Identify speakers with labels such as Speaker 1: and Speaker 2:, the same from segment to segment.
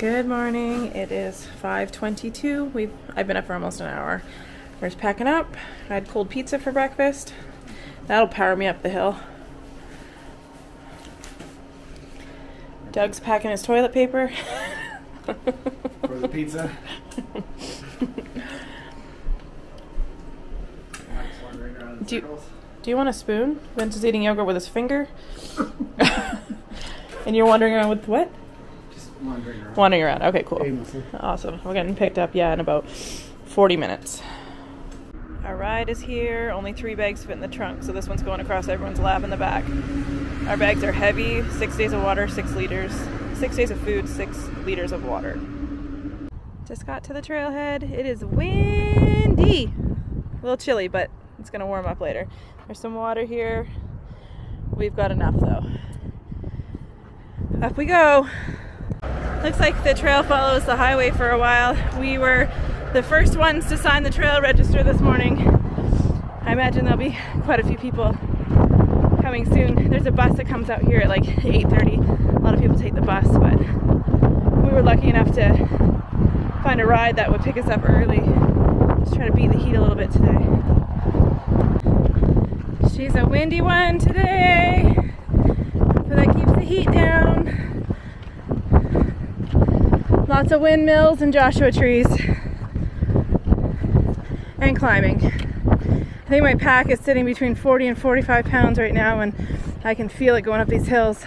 Speaker 1: Good morning. It is 5:22. We've I've been up for almost an hour. We're just packing up. I had cold pizza for breakfast. That'll power me up the hill. Doug's packing his toilet paper.
Speaker 2: For the pizza.
Speaker 1: Do you, do you want a spoon? Vince is eating yogurt with his finger. and you're wandering around with what?
Speaker 2: Wandering around.
Speaker 1: Wandering around. Okay, cool.
Speaker 2: Aimlessly.
Speaker 1: Awesome. We're getting picked up, yeah, in about 40 minutes. Our ride is here. Only three bags fit in the trunk, so this one's going across everyone's lap in the back. Our bags are heavy six days of water, six liters. Six days of food, six liters of water. Just got to the trailhead. It is windy. A little chilly, but it's gonna warm up later. There's some water here. We've got enough though. Up we go. Looks like the trail follows the highway for a while. We were the first ones to sign the trail register this morning. I imagine there'll be quite a few people coming soon. There's a bus that comes out here at like 8.30. A lot of people take the bus, but we were lucky enough to find a ride that would pick us up early. Just trying to beat the heat a little bit today. She's a windy one today, but that keeps the heat down. Lots of windmills and Joshua trees. And climbing. I think my pack is sitting between 40 and 45 pounds right now, and I can feel it going up these hills.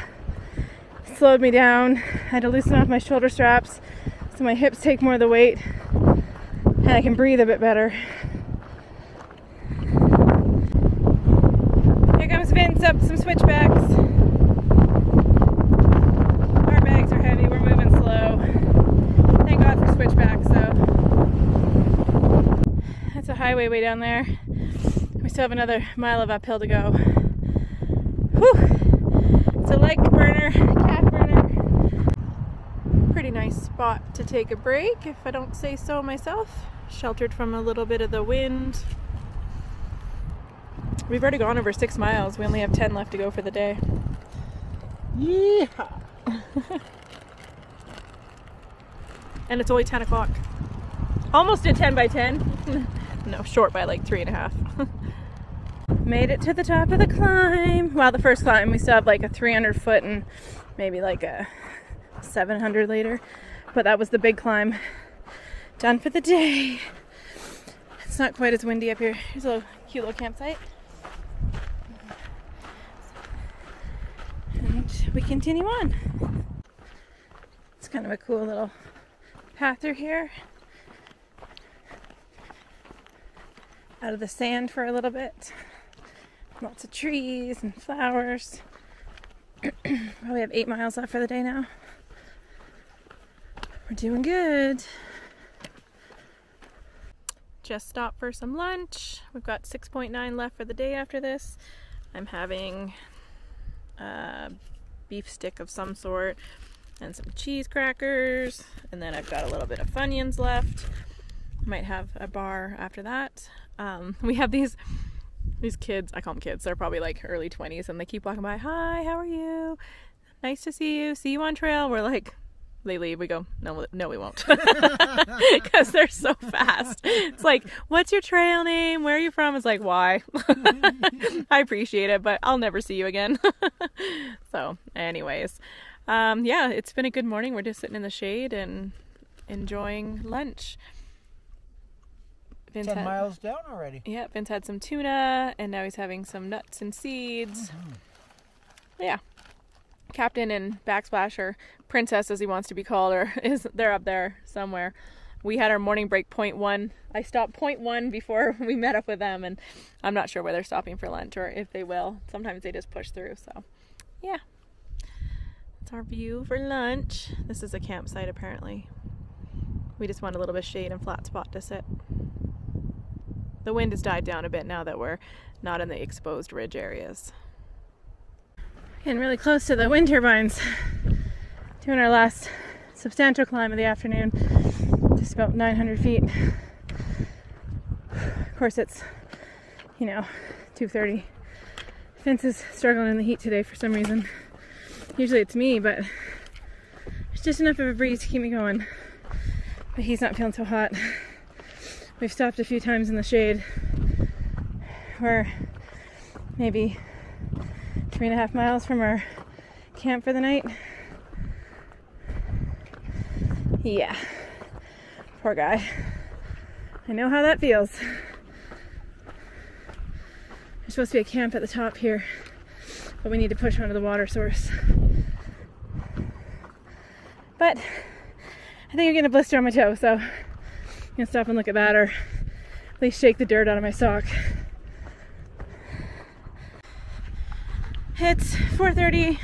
Speaker 1: It slowed me down. I had to loosen off my shoulder straps so my hips take more of the weight and I can breathe a bit better. Here comes Vince up some switchbacks. Our bags are heavy, we're moving slow. Thank God for switchbacks though. That's a highway way down there. We still have another mile of uphill to go. Whew! It's a leg burner, calf burner. Pretty nice spot to take a break, if I don't say so myself. Sheltered from a little bit of the wind. We've already gone over six miles. We only have 10 left to go for the day.
Speaker 2: Yeah.
Speaker 1: And it's only 10 o'clock. Almost a 10 by 10. no, short by like three and a half. Made it to the top of the climb. Well, the first climb, we still have like a 300 foot and maybe like a 700 later. But that was the big climb. Done for the day. It's not quite as windy up here. Here's a little, cute little campsite. And we continue on. It's kind of a cool little path through here. Out of the sand for a little bit. Lots of trees and flowers. Probably have eight miles left for the day now. We're doing good. Just stopped for some lunch. We've got 6.9 left for the day after this. I'm having a beef stick of some sort and some cheese crackers, and then I've got a little bit of Funyuns left. Might have a bar after that. Um, we have these these kids. I call them kids. They're probably like early 20s, and they keep walking by. Hi, how are you? Nice to see you. See you on trail. We're like, they leave. We go, no, no, we won't, because they're so fast. It's like, what's your trail name? Where are you from? It's like, why? I appreciate it, but I'll never see you again. so, anyways, um, yeah, it's been a good morning. We're just sitting in the shade and enjoying lunch. Vince
Speaker 2: Ten
Speaker 1: had-
Speaker 2: miles down already.
Speaker 1: yeah, Vince had some tuna, and now he's having some nuts and seeds. Mm-hmm. Yeah, Captain and Backsplash, or Princess as he wants to be called, or is they're up there somewhere. We had our morning break point one. I stopped point one before we met up with them, and I'm not sure where they're stopping for lunch or if they will. Sometimes they just push through. So, yeah, that's our view for lunch. This is a campsite apparently. We just want a little bit of shade and flat spot to sit. The wind has died down a bit now that we're not in the exposed ridge areas. Getting really close to the wind turbines. Doing our last substantial climb of the afternoon. Just about 900 feet. Of course, it's, you know, 2.30. Vince is struggling in the heat today for some reason. Usually it's me, but there's just enough of a breeze to keep me going. But he's not feeling so hot. We've stopped a few times in the shade. We're maybe three and a half miles from our camp for the night. Yeah. Poor guy. I know how that feels. There's supposed to be a camp at the top here, but we need to push onto the water source. But I think I'm getting a blister on my toe, so gonna stop and look at that or at least shake the dirt out of my sock. It's 4.30,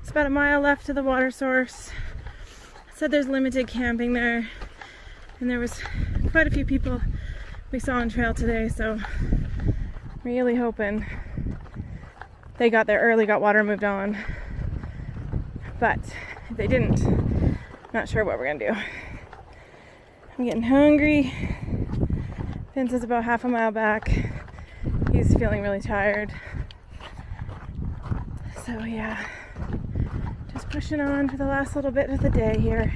Speaker 1: it's about a mile left to the water source. said there's limited camping there and there was quite a few people we saw on trail today, so really hoping they got there early, got water moved on. But if they didn't, not sure what we're gonna do. I'm getting hungry. Vince is about half a mile back. He's feeling really tired. So yeah, just pushing on for the last little bit of the day here.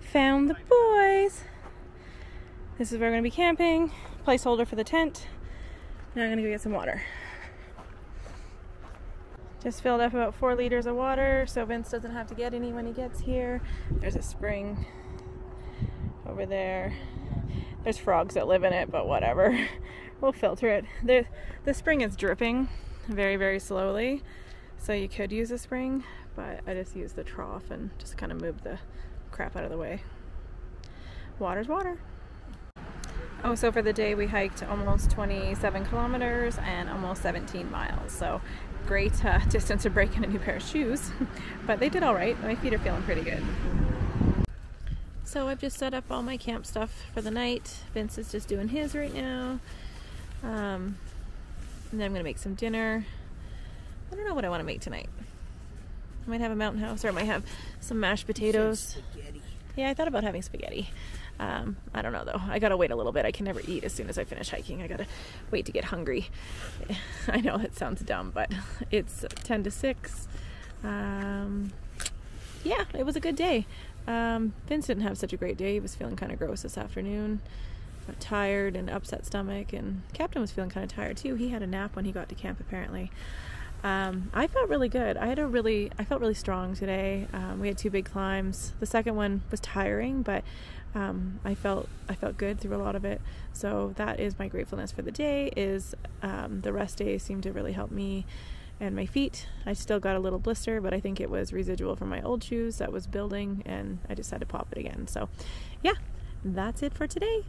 Speaker 1: Found the boys. This is where we're gonna be camping. Placeholder for the tent. Now I'm gonna go get some water. Just filled up about four liters of water so Vince doesn't have to get any when he gets here. There's a spring over there. There's frogs that live in it, but whatever. we'll filter it. The, the spring is dripping very, very slowly, so you could use a spring, but I just use the trough and just kind of move the crap out of the way. Water's water. Oh, so for the day we hiked almost 27 kilometers and almost 17 miles. So great uh, distance to break in a new pair of shoes, but they did all right. My feet are feeling pretty good. So I've just set up all my camp stuff for the night. Vince is just doing his right now. Um, and then I'm gonna make some dinner. I don't know what I want to make tonight. I might have a mountain house or I might have some mashed potatoes. Yeah, I thought about having spaghetti. Um, I don't know though. I gotta wait a little bit. I can never eat as soon as I finish hiking. I gotta wait to get hungry. I know it sounds dumb, but it's 10 to 6. Um, yeah, it was a good day. Um, Vince didn't have such a great day. He was feeling kind of gross this afternoon tired and upset stomach and captain was feeling kind of tired too he had a nap when he got to camp apparently um, i felt really good. I had a really i felt really strong today. Um, we had two big climbs. The second one was tiring but um, i felt i felt good through a lot of it. So that is my gratefulness for the day is um, the rest day seemed to really help me and my feet. I still got a little blister but i think it was residual from my old shoes that was building and i just had to pop it again. So yeah that's it for today